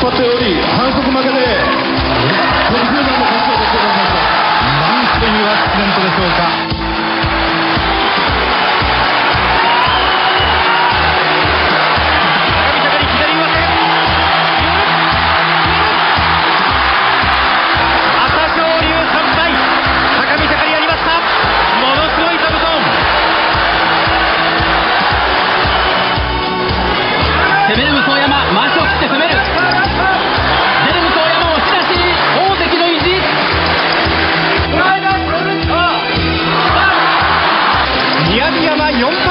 発より反則負けで宮城山4番